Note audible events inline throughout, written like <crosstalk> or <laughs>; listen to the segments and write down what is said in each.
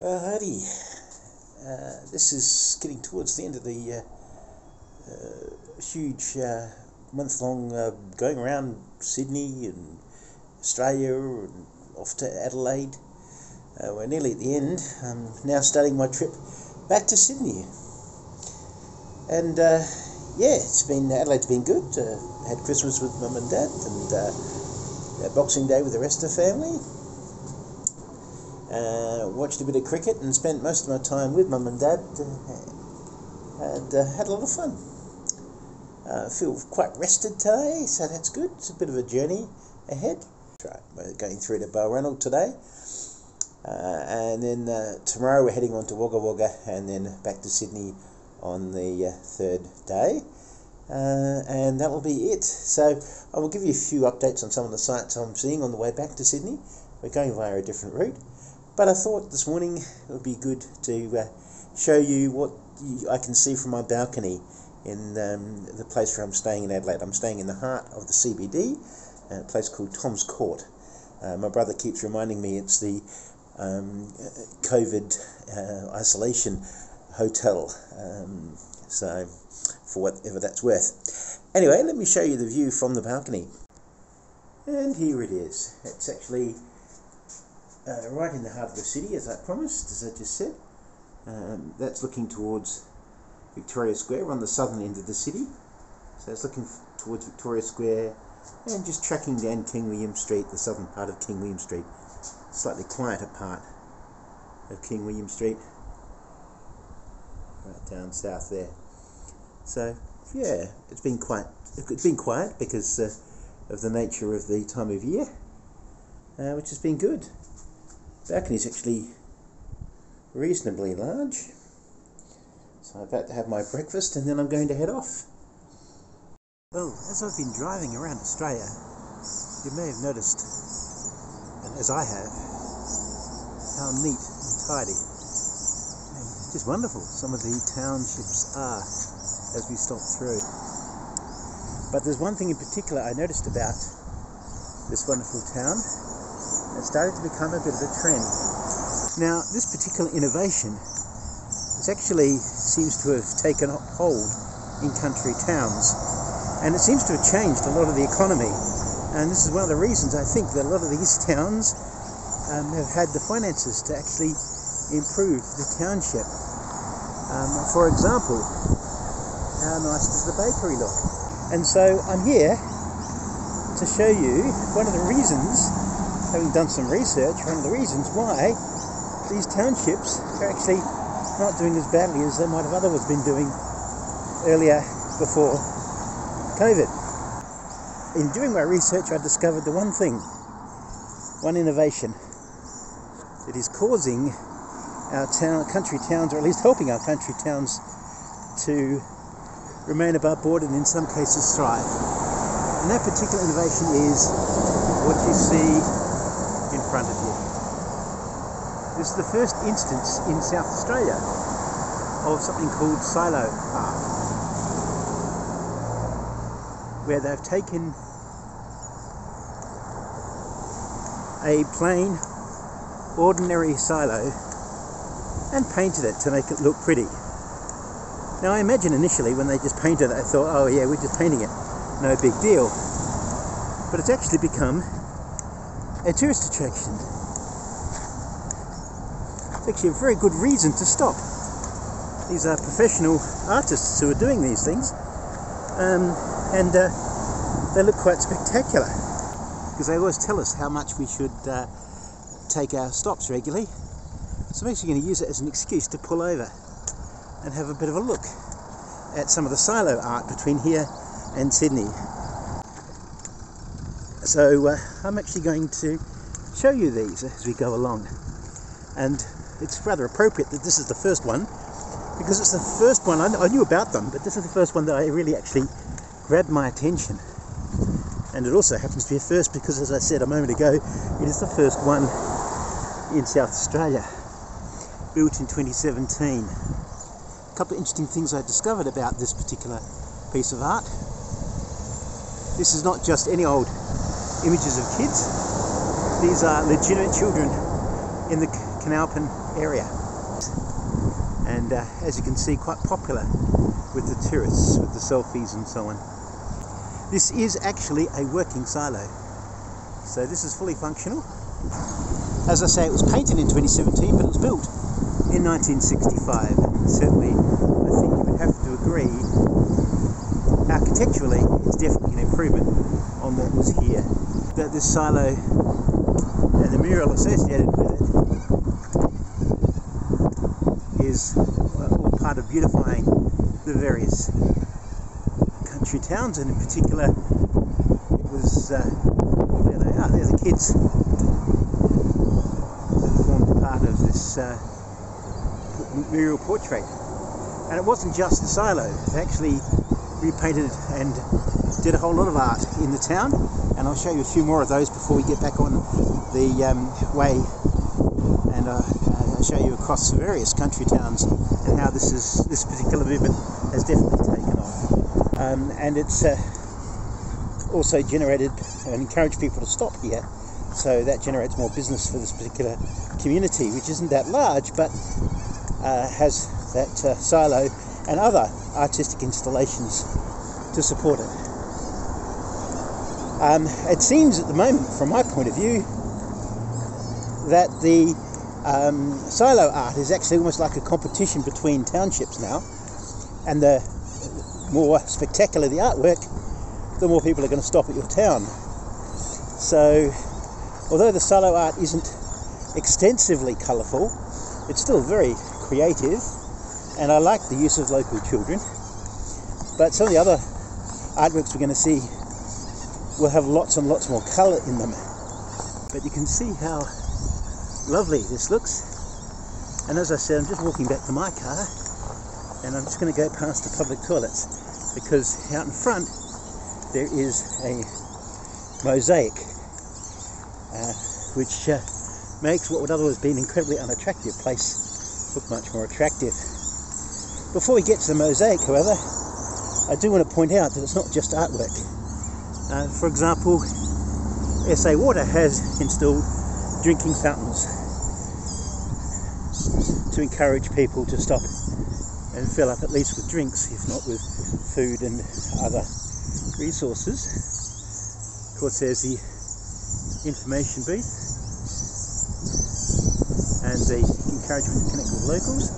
Alrighty, uh, this is getting towards the end of the uh, uh, huge uh, month long uh, going around Sydney and Australia and off to Adelaide. Uh, we're nearly at the end. I'm now starting my trip back to Sydney. And uh, yeah, it's been Adelaide's been good. had Christmas with mum and dad and Boxing Day with the rest of the family uh, watched a bit of cricket and spent most of my time with mum and dad uh, and uh, had a lot of fun. Uh, feel quite rested today, so that's good. It's a bit of a journey ahead. Right, we're going through to Balranald today, uh, and then uh, tomorrow we're heading on to Wagga Wagga and then back to Sydney on the third day. Uh, and that will be it. So I will give you a few updates on some of the sites I'm seeing on the way back to Sydney. We're going via a different route. But I thought this morning it would be good to uh, show you what you, I can see from my balcony in um, the place where I'm staying in Adelaide. I'm staying in the heart of the CBD, a place called Tom's Court. Uh, my brother keeps reminding me it's the um, COVID uh, isolation hotel. Um, so, for whatever that's worth. Anyway, let me show you the view from the balcony. And here it is. It's actually uh, right in the heart of the city, as I promised, as I just said. Um, that's looking towards Victoria Square. We're on the southern end of the city. So it's looking towards Victoria Square and just tracking down King William Street, the southern part of King William Street. Slightly quieter part of King William Street. Right down south there. So, yeah, it's been quite, it's been quiet because uh, of the nature of the time of year, uh, which has been good balcony is actually reasonably large. So I'm about to have my breakfast and then I'm going to head off. Well, as I've been driving around Australia, you may have noticed, and as I have, how neat and tidy and just wonderful some of the townships are as we stop through. But there's one thing in particular I noticed about this wonderful town, it started to become a bit of a trend. Now, this particular innovation is actually seems to have taken hold in country towns, and it seems to have changed a lot of the economy. And this is one of the reasons I think that a lot of these <laughs> towns um, have had the finances to actually improve the township. Um, for example, how nice does the bakery look? And so I'm here to show you one of the reasons having done some research, one of the reasons why these townships are actually not doing as badly as they might have otherwise been doing earlier before COVID. In doing my research, I discovered the one thing, one innovation that is causing our town, country towns, or at least helping our country towns to remain above board and in some cases thrive. And that particular innovation is what you see in front of you. This is the first instance in South Australia of something called silo art, where they've taken a plain, ordinary silo and painted it to make it look pretty. Now I imagine initially when they just painted it, they thought, oh yeah, we're just painting it, no big deal. But it's actually become a tourist attraction. It's actually a very good reason to stop. These are professional artists who are doing these things, um, and uh, they look quite spectacular because they always tell us how much we should uh, take our stops regularly. So I'm actually going to use it as an excuse to pull over and have a bit of a look at some of the silo art between here and Sydney. So uh, I'm actually going to show you these as we go along. And it's rather appropriate that this is the first one because it's the first one, I, knew about them, but this is the first one that I really actually grabbed my attention. And it also happens to be a first because, as I said a moment ago, it is the first one in South Australia, built in 2017. A couple of interesting things I discovered about this particular piece of art. This is not just any old images of kids. These are legitimate children in the Coonalpyn area. And uh, as you can see, quite popular with the tourists, with the selfies and so on. This is actually a working silo. So this is fully functional. As I say, it was painted in 2017, but it was built in 1965. And certainly, I think you would have to agree, architecturally, it's definitely an improvement on what was here. That this silo and the mural associated with it is all part of beautifying the various country towns, and in particular, it was uh, there they are. They're the kids that formed part of this uh, mural portrait. And it wasn't just the silo; they actually repainted and did a whole lot of art in the town. And I'll show you a few more of those before we get back on the um, way and uh, I'll show you across various country towns and how this is this particular movement has definitely taken off. Um, and it's uh, also generated and encouraged people to stop here. So that generates more business for this particular community, which isn't that large, but uh, has that uh, silo and other artistic installations to support it. Um, it seems at the moment, from my point of view, that the um, silo art is actually almost like a competition between townships now, and the more spectacular the artwork, the more people are going to stop at your town. So, although the silo art isn't extensively colourful, it's still very creative, and I like the use of local children. But some of the other artworks we're going to see will have lots and lots more colour in them. But you can see how lovely this looks. And as I said, I'm just walking back to my car and I'm just going to go past the public toilets because out in front there is a mosaic uh, which uh, makes what would otherwise be an incredibly unattractive place look much more attractive. Before we get to the mosaic, however, I do want to point out that it's not just artwork. Uh, for example, SA Water has installed drinking fountains to encourage people to stop and fill up at least with drinks, if not with food and other resources. Of course, there's the information booth and the encouragement to connect with locals.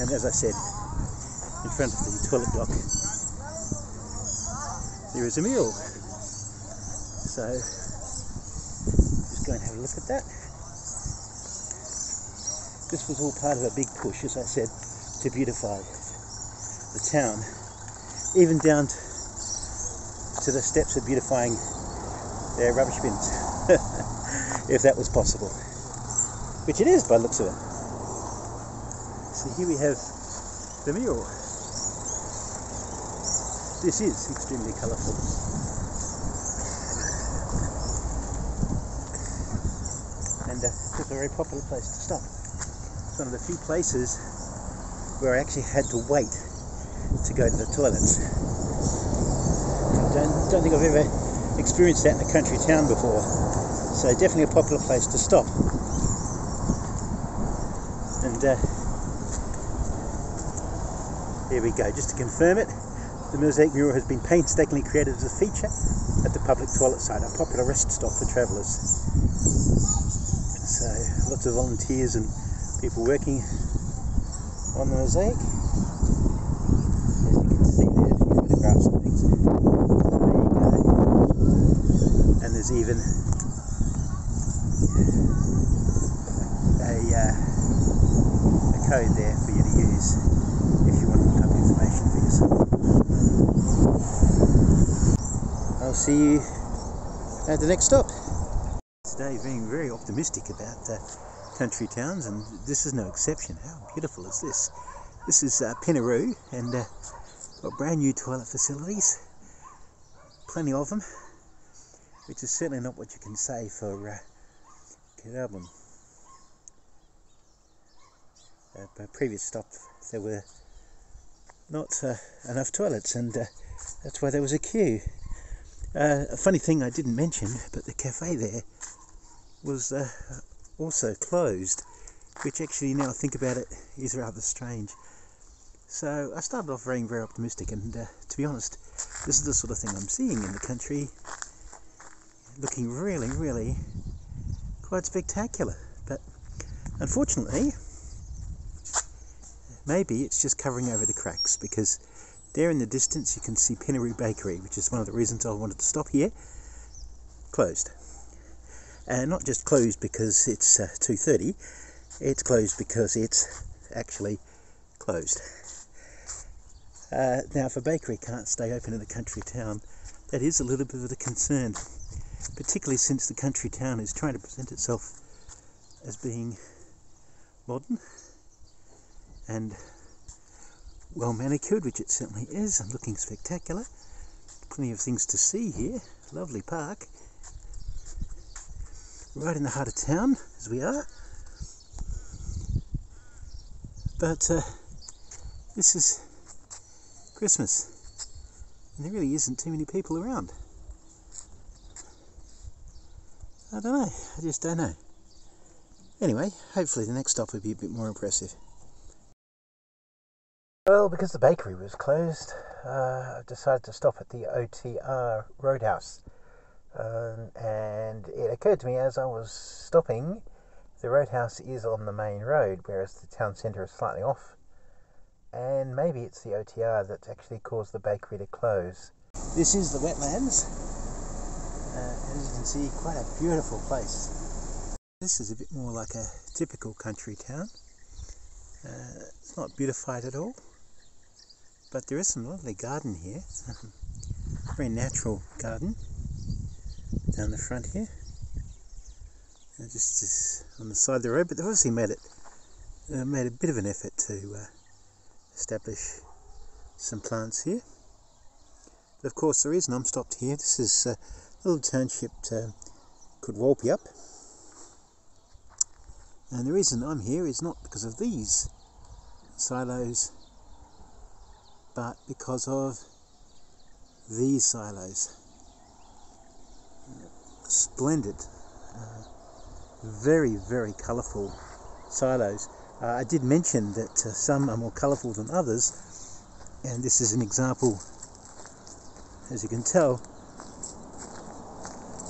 And as I said, in front of the toilet block, there is a mural. So, just go and have a look at that. This was all part of a big push, as I said, to beautify the town, even down to the steps of beautifying their rubbish bins, <laughs> if that was possible. Which it is by the looks of it. So here we have the mural. This is extremely colourful. And uh, it's a very popular place to stop. It's one of the few places where I actually had to wait to go to the toilets. I don't, don't think I've ever experienced that in a country town before. So definitely a popular place to stop. And uh, here we go, just to confirm it. The mosaic mural has been painstakingly created as a feature at the public toilet site, a popular rest stop for travellers. So lots of volunteers and people working on the mosaic. Even a, uh, a code there for you to use if you want to look up information for yourself. I'll see you at the next stop. Today being very optimistic about uh, country towns and this is no exception. How beautiful is this? This is uh, Pinnaroo and uh, got brand new toilet facilities, plenty of them, which is certainly not what you can say for uh, At my previous stop there were not uh, enough toilets and uh, that's why there was a queue. Uh, a funny thing I didn't mention, but the cafe there was uh, also closed, which actually, now I think about it, is rather strange. So I started off very, very optimistic, and uh, to be honest, this is the sort of thing I'm seeing in the country, looking really, really quite spectacular. But unfortunately, maybe it's just covering over the cracks because there in the distance you can see Pinnaroo Bakery, which is one of the reasons I wanted to stop here, closed. And not just closed because it's uh, 2.30, it's closed because it's actually closed. Uh, now, if a bakery can't stay open in a country town, that is a little bit of a concern, particularly since the country town is trying to present itself as being modern and well manicured, which it certainly is, and looking spectacular. Plenty of things to see here. Lovely park. Right in the heart of town, as we are. But uh, this is Christmas, and there really isn't too many people around. I don't know, I just don't know. Anyway, hopefully the next stop will be a bit more impressive. Well, because the bakery was closed, uh, I decided to stop at the OTR Roadhouse. Um, and it occurred to me as I was stopping, the roadhouse is on the main road, whereas the town centre is slightly off and maybe it's the OTR that actually caused the bakery to close. This is the wetlands, uh, as you can see, quite a beautiful place. This is a bit more like a typical country town. Uh, it's not beautified at all, but there is some lovely garden here. <laughs> Very natural garden down the front here. Uh, just, just, on the side of the road, but they've obviously made it uh, made a bit of an effort to uh, establish some plants here. But of course, the reason I'm stopped here, this is a little township uh, called Walpeup. And the reason I'm here is not because of these silos, but because of these silos. Splendid, uh, very, very colourful silos uh, I did mention that uh, some are more colourful than others, and this is an example, as you can tell,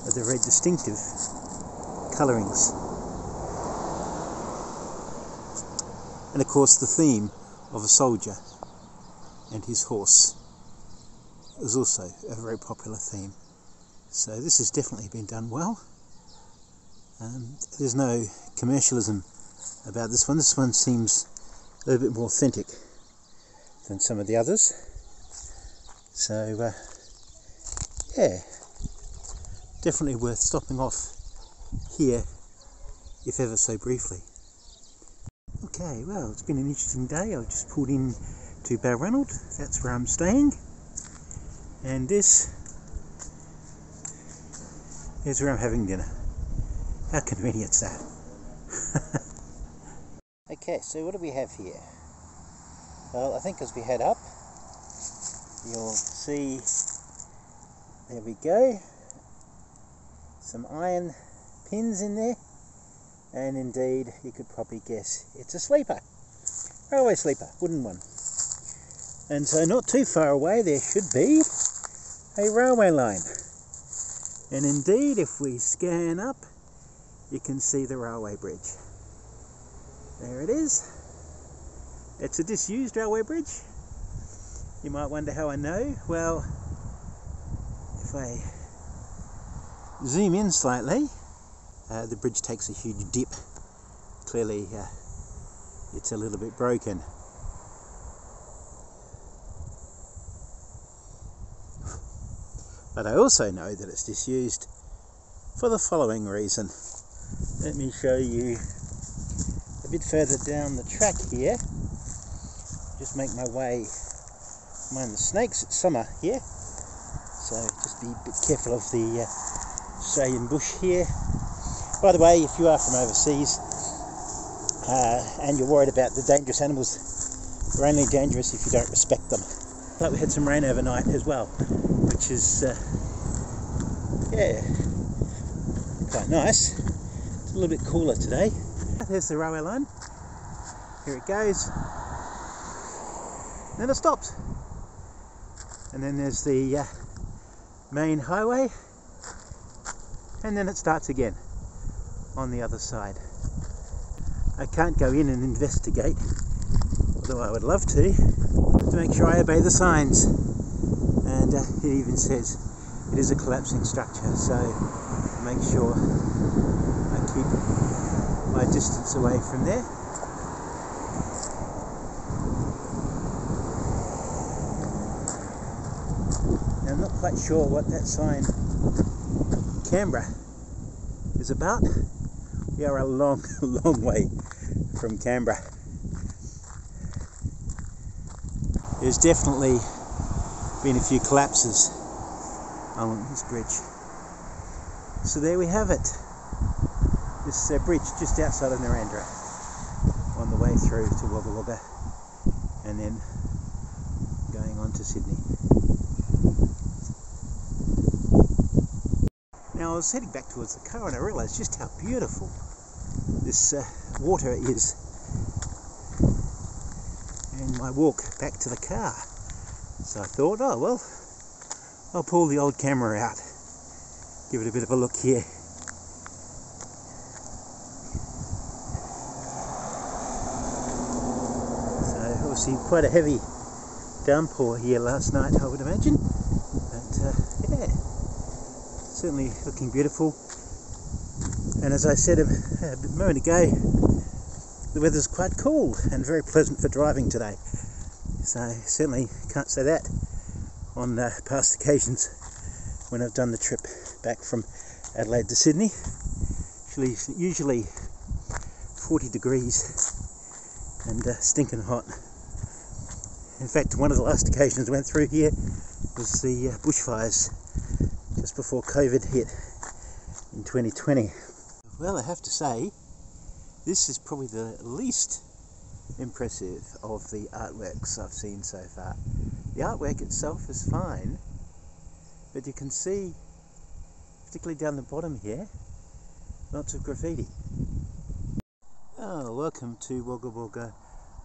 of the very distinctive colourings. And of course, the theme of a soldier and his horse is also a very popular theme. So this has definitely been done well. Um, there's no commercialism about this one. This one seems a little bit more authentic than some of the others. So, uh, yeah, definitely worth stopping off here, if ever so briefly. Okay, well, it's been an interesting day. I've just pulled in to Balranald. That's where I'm staying. And this is where I'm having dinner. How convenient is that? <laughs> Okay, so what do we have here? Well, I think as we head up, you'll see, there we go, some iron pins in there, and indeed, you could probably guess it's a sleeper, railway sleeper, wooden one. And so not too far away there should be a railway line. And indeed, if we scan up, you can see the railway bridge. There it is. It's a disused railway bridge. You might wonder how I know. Well, if I zoom in slightly, uh, the bridge takes a huge dip. Clearly, uh, it's a little bit broken. But I also know that it's disused for the following reason. Let me show you a bit further down the track here. Just make my way. Mind the snakes, it's summer here. So just be a bit careful of the uh, Australian bush here. By the way, if you are from overseas uh, and you're worried about the dangerous animals, they're only dangerous if you don't respect them. But we had some rain overnight as well, which is, uh, yeah, quite nice. It's a little bit cooler today. There's the railway line. Here it goes. Then it stops. And then there's the uh, main highway. And then it starts again on the other side. I can't go in and investigate, although I would love to, to make sure I obey the signs. And uh, it even says it is a collapsing structure, so make sure I keep my distance away from there. Now, I'm not quite sure what that sign Canberra is about. We are a long, <laughs> long way from Canberra. There's definitely been a few collapses along this bridge. So there we have it. This uh, bridge just outside of Narrandera on the way through to Wagga Wagga and then going on to Sydney. Now I was heading back towards the car and I realised just how beautiful this uh, water is and my walk back to the car. So I thought, oh well, I'll pull the old camera out, give it a bit of a look here. So obviously quite a heavy downpour here last night, I would imagine. But uh, yeah, certainly looking beautiful. And as I said a, a moment ago, the weather's quite cool and very pleasant for driving today. So certainly can't say that on uh, past occasions when I've done the trip back from Adelaide to Sydney. Usually, usually 40 degrees and uh, stinking hot. In fact, one of the last occasions I went through here was the uh, bushfires just before COVID hit in 2020. Well, I have to say, this is probably the least impressive of the artworks I've seen so far. The artwork itself is fine, but you can see, particularly down the bottom here, lots of graffiti. Oh, welcome to Wagga Wagga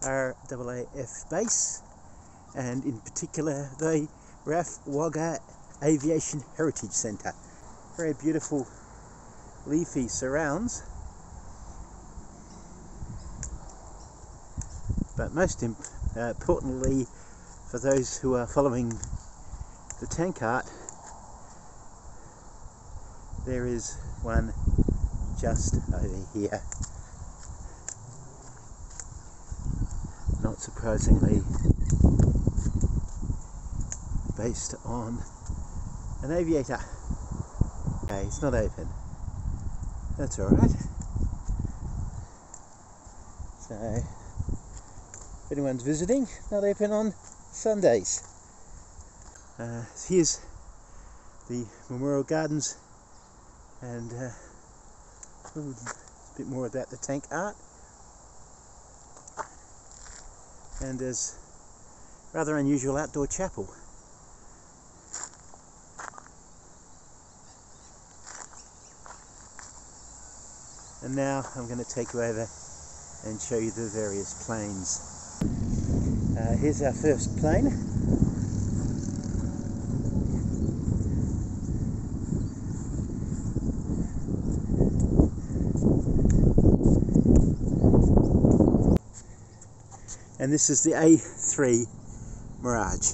RAAF base, and in particular the RAAF Wagga Aviation Heritage Centre. Very beautiful leafy surrounds but most uh, importantly for those who are following the tank art there is one just over here. Not surprisingly based on an aviator. Okay it's not open. That's alright so anyone's visiting, not open on Sundays. Uh, here's the Memorial Gardens and uh, a bit more about the tank art. And there's rather unusual outdoor chapel. And now I'm going to take you over and show you the various planes. Uh, here's our first plane. And this is the A3 Mirage.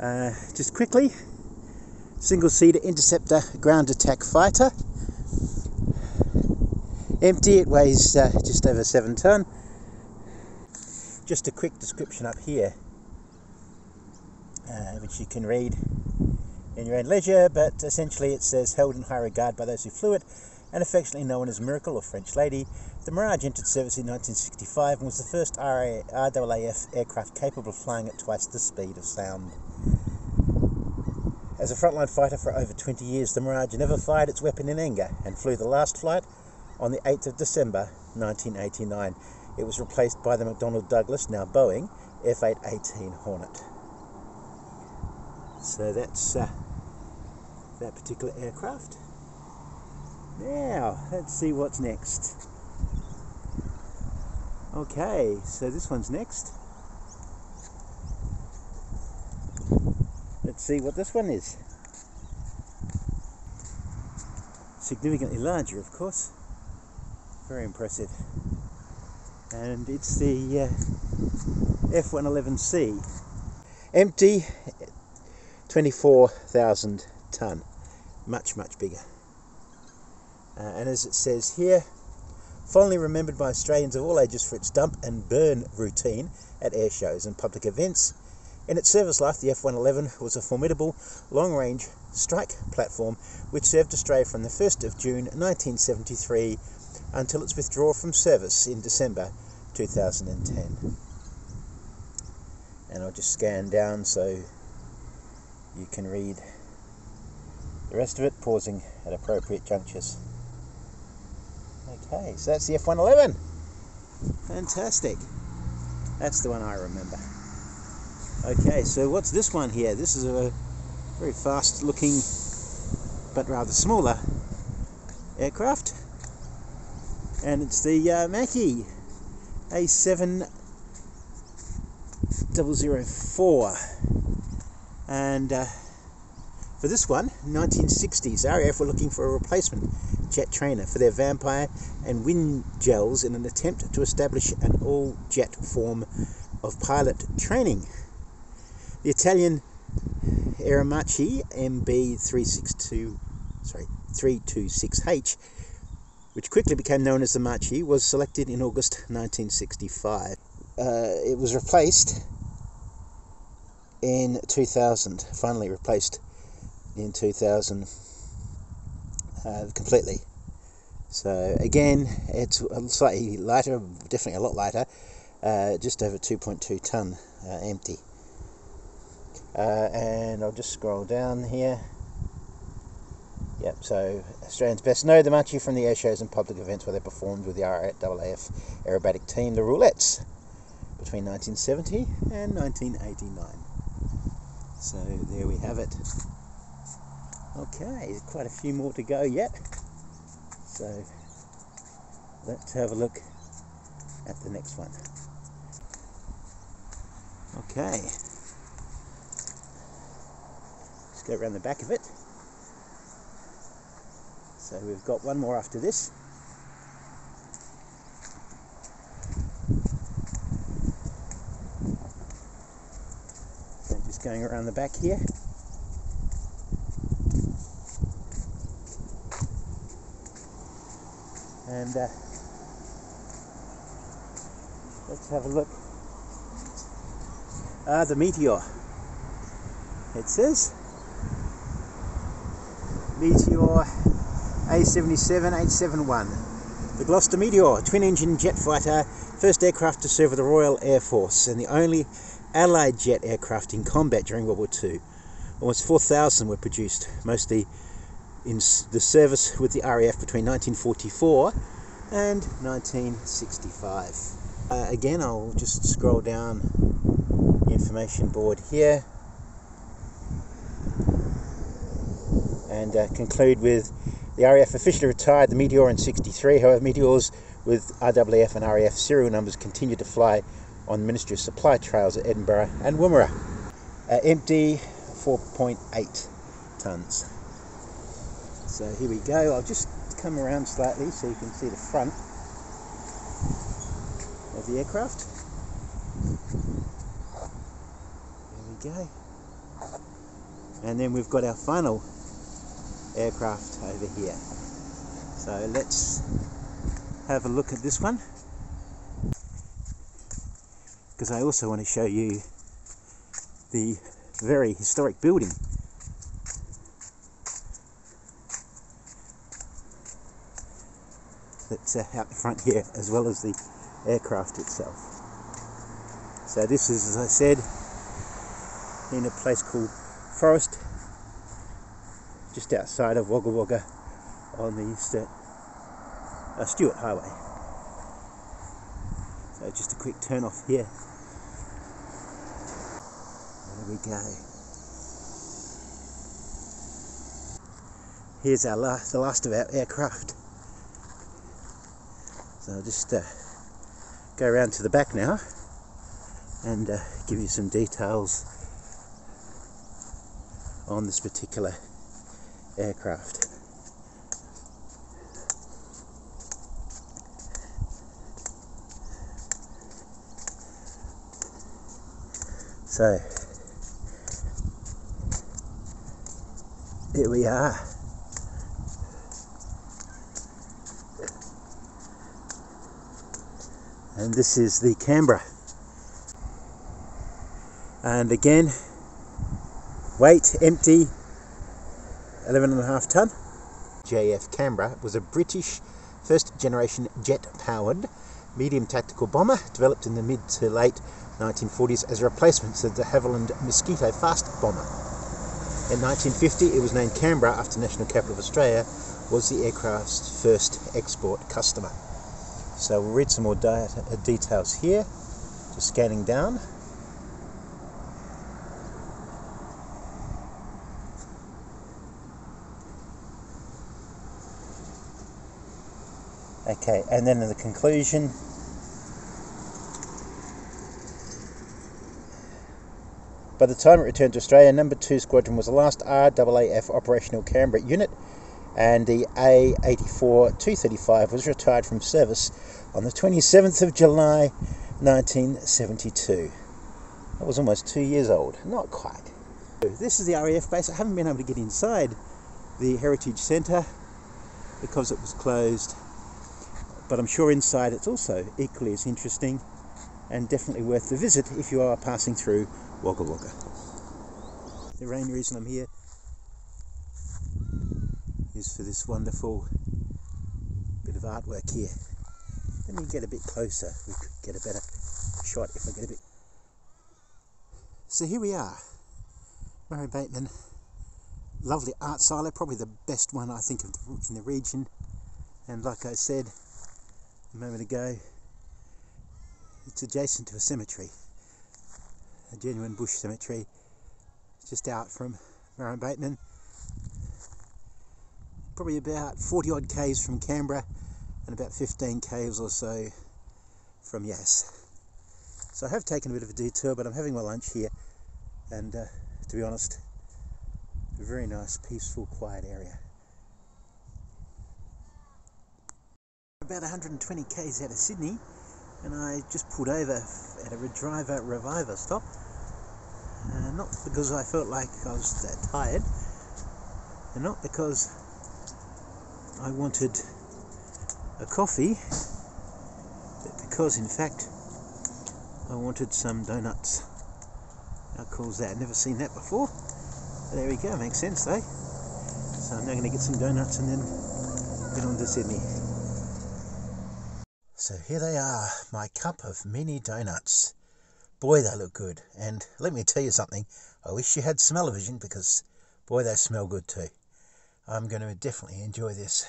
Uh, just quickly, single-seater interceptor ground attack fighter. Empty, it weighs uh, just over 7 tonne. Just a quick description up here, uh, which you can read in your own leisure, but essentially it says held in high regard by those who flew it and affectionately known as Miracle or French Lady. The Mirage entered service in 1965 and was the first RAAF aircraft capable of flying at twice the speed of sound. As a frontline fighter for over 20 years, the Mirage never fired its weapon in anger and flew the last flight on the 8th of December 1989. It was replaced by the McDonnell Douglas, now Boeing, F/A-18 Hornet. So that's uh, that particular aircraft. Now, let's see what's next. Okay, so this one's next. Let's see what this one is. Significantly larger, of course. Very impressive. And it's the uh, F-111C. Empty, 24,000 tonne. Much, much bigger. Uh, and as it says here, fondly remembered by Australians of all ages for its dump and burn routine at air shows and public events, in its service life, the F-111 was a formidable long-range strike platform which served Australia from the 1st of June 1973 until its withdrawal from service in December 2010. And I'll just scan down so you can read the rest of it, pausing at appropriate junctures. Okay, so that's the F111. Fantastic. That's the one I remember. Okay, so what's this one here? This is a very fast looking but rather smaller aircraft. And it's the uh, Macchi A7004. And uh, for this one, 1960s, RAF were looking for a replacement jet trainer for their Vampire and Wind gels in an attempt to establish an all-jet form of pilot training. The Italian Aeromacchi MB362, sorry, 326H, which quickly became known as the Macchi, was selected in August 1965. Uh, it was replaced in 2000, finally replaced in 2000 uh, completely. So again, it's slightly lighter, definitely a lot lighter, uh, just over 2.2 ton uh, empty. Uh, and I'll just scroll down here. Yep, so Australians best know the Macchi from the air shows and public events where they performed with the RAAF aerobatic team, the Roulettes, between 1970 and 1989. So there we have it. Okay, quite a few more to go yet. So let's have a look at the next one. Okay. Go around the back of it. So we've got one more after this. So just going around the back here. and uh, let's have a look. Ah, the Meteor. It says Meteor A77871. The Gloster Meteor, twin-engine jet fighter, first aircraft to serve with the Royal Air Force, and the only Allied jet aircraft in combat during World War II. Almost 4,000 were produced, mostly in the service with the RAF between 1944 and 1965. Uh, again, I'll just scroll down the information board here and uh, conclude with the RAF officially retired the Meteor in 63. However, Meteors with RWF and RAF serial numbers continue to fly on Ministry of Supply trails at Edinburgh and Woomera. Uh, empty 4.8 tonnes. So here we go. I'll just come around slightly so you can see the front of the aircraft. There we go. And then we've got our final aircraft over here. So let's have a look at this one because I also want to show you the very historic building that's uh, out the front here as well as the aircraft itself. So this is, as I said, in a place called Forest, just outside of Wagga Wagga on the East, uh, Sturt Highway. So just a quick turn off here. There we go. Here's our the last of our aircraft. So I'll just uh, go around to the back now and uh, give you some details on this particular aircraft. So here we are. And this is the Canberra. And again, weight empty, 11 and a half ton. JF Canberra was a British first generation jet powered medium tactical bomber developed in the mid to late 1940s as a replacement to the de Havilland Mosquito fast bomber. In 1950, it was named Canberra after National Capital of Australia, was the aircraft's first export customer. So we'll read some more uh, details here. Just scanning down. Okay, and then in the conclusion, By the time it returned to Australia, Number 2 Squadron was the last RAAF operational Canberra unit, and the A84 235 was retired from service on the 27th of July 1972. That was almost two years old. Not quite. This is the RAF base. I haven't been able to get inside the Heritage Centre because it was closed, but I'm sure inside it's also equally as interesting and definitely worth the visit if you are passing through Wagga Wagga. The main reason I'm here is for this wonderful bit of artwork here. Let me get a bit closer. We could get a better shot if I get a bit. So here we are, Murrumbateman. Lovely art silo, probably the best one I think of in the region. And like I said a moment ago, it's adjacent to a cemetery a genuine bush cemetery just out from Murrumbateman. Probably about 40 odd k's from Canberra and about 15 k's or so from Yass. So I have taken a bit of a detour, but I'm having my lunch here, and uh, to be honest, a very nice, peaceful, quiet area. About 120 k's out of Sydney, and I just pulled over at a driver reviver stop uh, not because I felt like I was that tired, and not because I wanted a coffee, but because in fact I wanted some donuts. How cool is that? I've never seen that before. But there we go, makes sense, though So I'm now going to get some donuts and then get on to Sydney. So here they are, my cup of mini donuts. Boy, they look good. And let me tell you something. I wish you had smell-o-vision because, boy, they smell good too. I'm going to definitely enjoy this.